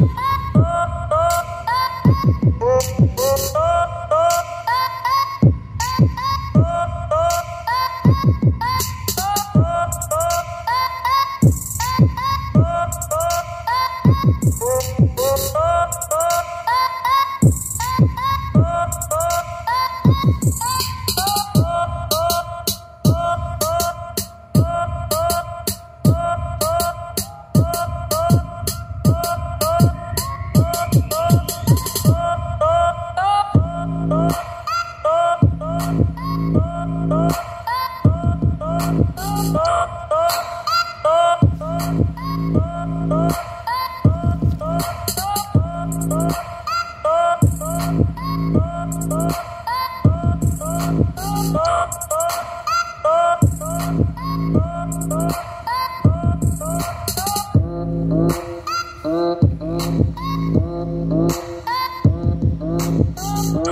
Oh! Oh.